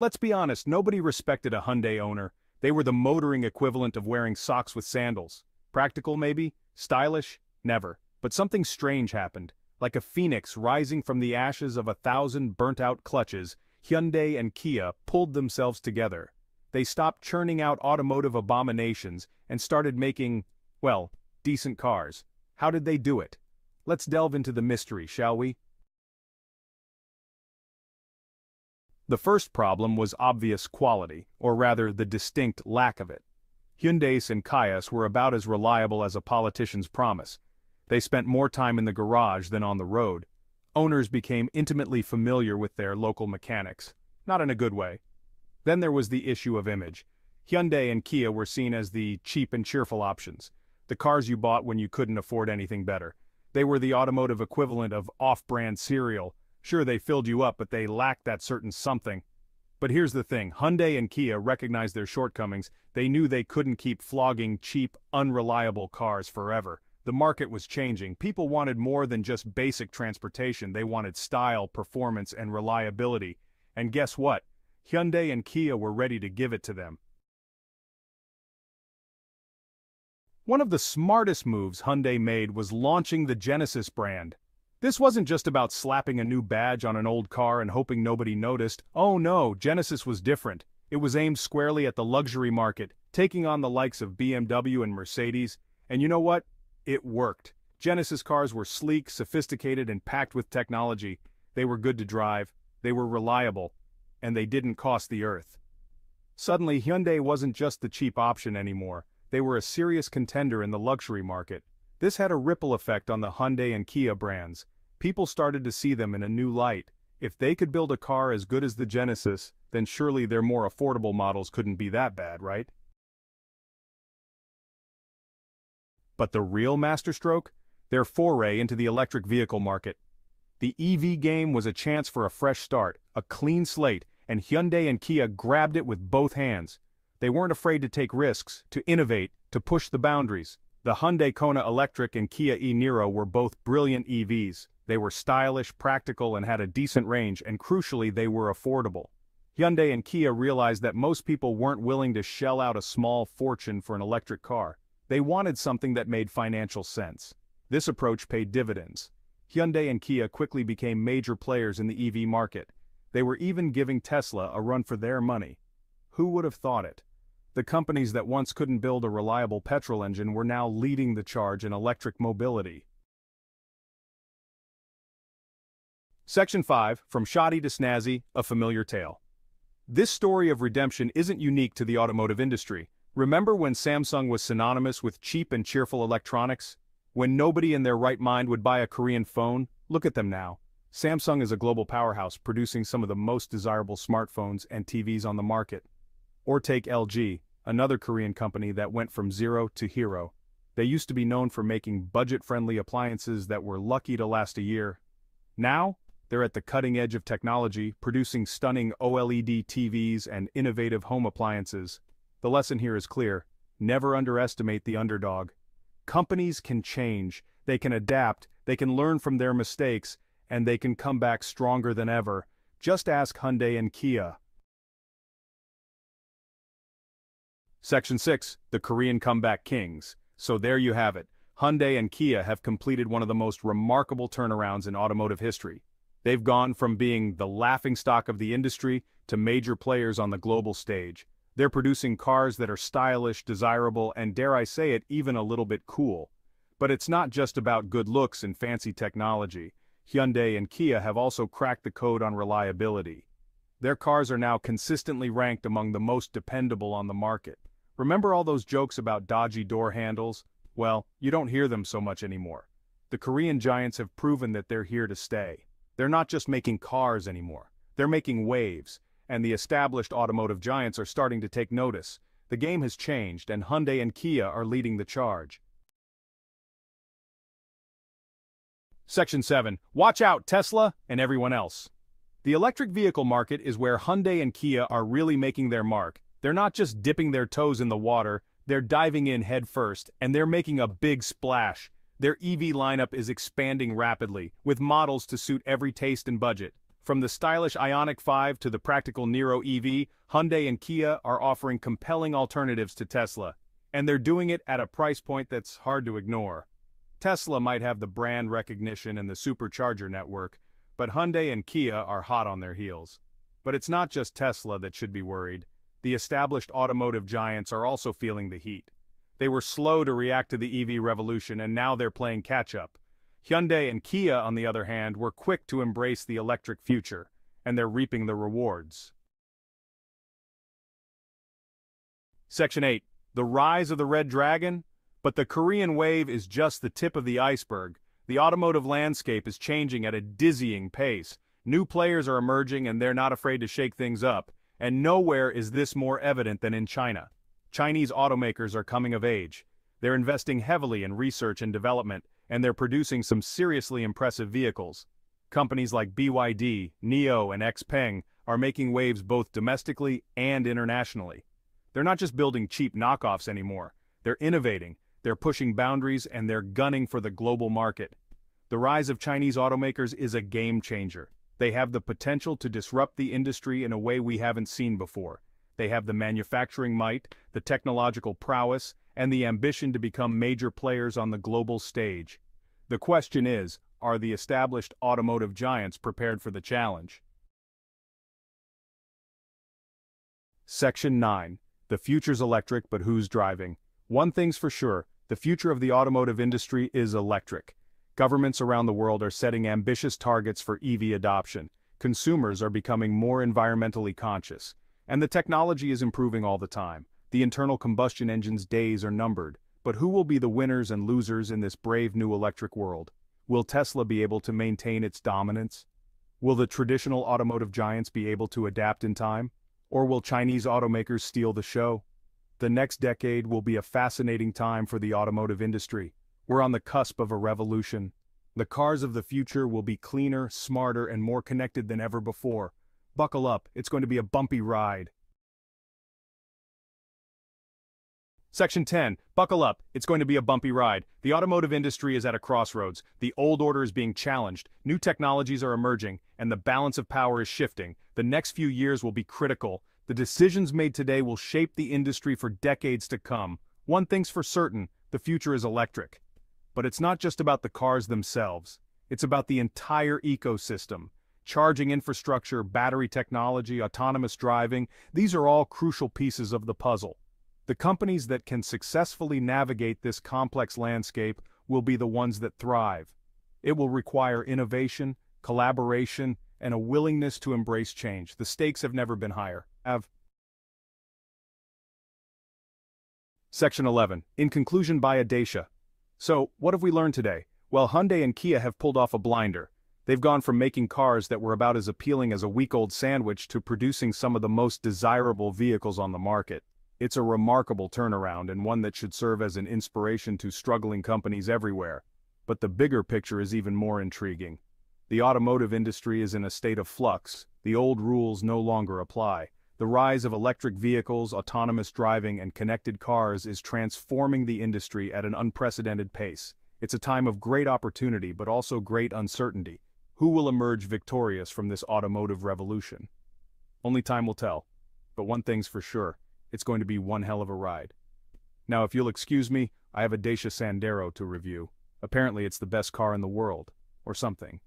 Let's be honest, nobody respected a Hyundai owner. They were the motoring equivalent of wearing socks with sandals. Practical maybe? Stylish? Never. But something strange happened. Like a phoenix rising from the ashes of a thousand burnt-out clutches, Hyundai and Kia pulled themselves together. They stopped churning out automotive abominations and started making, well, decent cars. How did they do it? Let's delve into the mystery, shall we? The first problem was obvious quality, or rather the distinct lack of it. Hyundais and Kias were about as reliable as a politician's promise. They spent more time in the garage than on the road. Owners became intimately familiar with their local mechanics, not in a good way. Then there was the issue of image. Hyundai and Kia were seen as the cheap and cheerful options, the cars you bought when you couldn't afford anything better. They were the automotive equivalent of off-brand cereal, Sure, they filled you up, but they lacked that certain something. But here's the thing, Hyundai and Kia recognized their shortcomings, they knew they couldn't keep flogging cheap, unreliable cars forever. The market was changing, people wanted more than just basic transportation, they wanted style, performance, and reliability. And guess what? Hyundai and Kia were ready to give it to them. One of the smartest moves Hyundai made was launching the Genesis brand. This wasn't just about slapping a new badge on an old car and hoping nobody noticed. Oh no, Genesis was different. It was aimed squarely at the luxury market, taking on the likes of BMW and Mercedes. And you know what? It worked. Genesis cars were sleek, sophisticated, and packed with technology. They were good to drive, they were reliable, and they didn't cost the earth. Suddenly, Hyundai wasn't just the cheap option anymore. They were a serious contender in the luxury market. This had a ripple effect on the Hyundai and Kia brands. People started to see them in a new light. If they could build a car as good as the Genesis, then surely their more affordable models couldn't be that bad, right? But the real masterstroke? Their foray into the electric vehicle market. The EV game was a chance for a fresh start, a clean slate, and Hyundai and Kia grabbed it with both hands. They weren't afraid to take risks, to innovate, to push the boundaries. The Hyundai Kona Electric and Kia e-Niro were both brilliant EVs. They were stylish, practical, and had a decent range, and crucially they were affordable. Hyundai and Kia realized that most people weren't willing to shell out a small fortune for an electric car. They wanted something that made financial sense. This approach paid dividends. Hyundai and Kia quickly became major players in the EV market. They were even giving Tesla a run for their money. Who would have thought it? The companies that once couldn't build a reliable petrol engine were now leading the charge in electric mobility. Section 5, From Shoddy to Snazzy, A Familiar Tale. This story of redemption isn't unique to the automotive industry. Remember when Samsung was synonymous with cheap and cheerful electronics? When nobody in their right mind would buy a Korean phone? Look at them now. Samsung is a global powerhouse producing some of the most desirable smartphones and TVs on the market. Or take LG, another Korean company that went from zero to hero. They used to be known for making budget-friendly appliances that were lucky to last a year. Now, they're at the cutting edge of technology, producing stunning OLED TVs and innovative home appliances. The lesson here is clear, never underestimate the underdog. Companies can change, they can adapt, they can learn from their mistakes, and they can come back stronger than ever. Just ask Hyundai and Kia. Section 6, The Korean Comeback Kings. So there you have it. Hyundai and Kia have completed one of the most remarkable turnarounds in automotive history. They've gone from being the laughingstock of the industry to major players on the global stage. They're producing cars that are stylish, desirable, and dare I say it, even a little bit cool. But it's not just about good looks and fancy technology. Hyundai and Kia have also cracked the code on reliability. Their cars are now consistently ranked among the most dependable on the market. Remember all those jokes about dodgy door handles? Well, you don't hear them so much anymore. The Korean giants have proven that they're here to stay. They're not just making cars anymore. They're making waves, and the established automotive giants are starting to take notice. The game has changed, and Hyundai and Kia are leading the charge. Section 7. Watch out, Tesla and everyone else. The electric vehicle market is where Hyundai and Kia are really making their mark, they're not just dipping their toes in the water, they're diving in headfirst, and they're making a big splash. Their EV lineup is expanding rapidly, with models to suit every taste and budget. From the stylish Ioniq 5 to the practical Niro EV, Hyundai and Kia are offering compelling alternatives to Tesla, and they're doing it at a price point that's hard to ignore. Tesla might have the brand recognition and the supercharger network, but Hyundai and Kia are hot on their heels. But it's not just Tesla that should be worried. The established automotive giants are also feeling the heat. They were slow to react to the EV revolution and now they're playing catch-up. Hyundai and Kia, on the other hand, were quick to embrace the electric future, and they're reaping the rewards. Section 8. The Rise of the Red Dragon? But the Korean wave is just the tip of the iceberg. The automotive landscape is changing at a dizzying pace. New players are emerging and they're not afraid to shake things up. And nowhere is this more evident than in China. Chinese automakers are coming of age. They're investing heavily in research and development, and they're producing some seriously impressive vehicles. Companies like BYD, NIO, and XPeng are making waves both domestically and internationally. They're not just building cheap knockoffs anymore. They're innovating, they're pushing boundaries, and they're gunning for the global market. The rise of Chinese automakers is a game changer. They have the potential to disrupt the industry in a way we haven't seen before. They have the manufacturing might, the technological prowess, and the ambition to become major players on the global stage. The question is, are the established automotive giants prepared for the challenge? Section 9. The future's electric, but who's driving? One thing's for sure, the future of the automotive industry is electric. Governments around the world are setting ambitious targets for EV adoption. Consumers are becoming more environmentally conscious. And the technology is improving all the time. The internal combustion engine's days are numbered. But who will be the winners and losers in this brave new electric world? Will Tesla be able to maintain its dominance? Will the traditional automotive giants be able to adapt in time? Or will Chinese automakers steal the show? The next decade will be a fascinating time for the automotive industry. We're on the cusp of a revolution. The cars of the future will be cleaner, smarter, and more connected than ever before. Buckle up, it's going to be a bumpy ride. Section 10. Buckle up, it's going to be a bumpy ride. The automotive industry is at a crossroads. The old order is being challenged, new technologies are emerging, and the balance of power is shifting. The next few years will be critical. The decisions made today will shape the industry for decades to come. One thing's for certain, the future is electric. But it's not just about the cars themselves. It's about the entire ecosystem. Charging infrastructure, battery technology, autonomous driving, these are all crucial pieces of the puzzle. The companies that can successfully navigate this complex landscape will be the ones that thrive. It will require innovation, collaboration, and a willingness to embrace change. The stakes have never been higher. Have. Section 11. In conclusion by Adesha. So, what have we learned today? Well, Hyundai and Kia have pulled off a blinder. They've gone from making cars that were about as appealing as a week-old sandwich to producing some of the most desirable vehicles on the market. It's a remarkable turnaround and one that should serve as an inspiration to struggling companies everywhere. But the bigger picture is even more intriguing. The automotive industry is in a state of flux, the old rules no longer apply. The rise of electric vehicles, autonomous driving, and connected cars is transforming the industry at an unprecedented pace. It's a time of great opportunity but also great uncertainty. Who will emerge victorious from this automotive revolution? Only time will tell. But one thing's for sure, it's going to be one hell of a ride. Now if you'll excuse me, I have a Dacia Sandero to review. Apparently it's the best car in the world, or something.